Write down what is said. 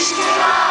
Krishna.